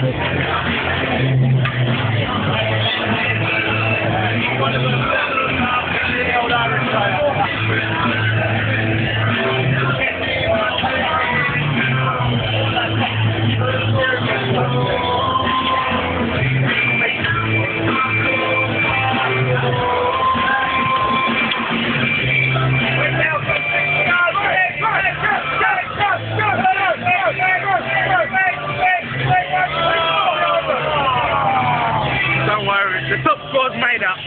Thank you. The top score's made up.